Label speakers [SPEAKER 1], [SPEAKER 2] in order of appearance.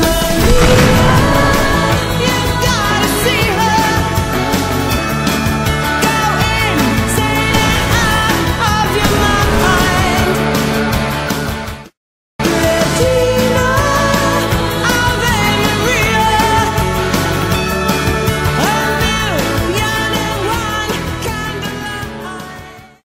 [SPEAKER 1] love.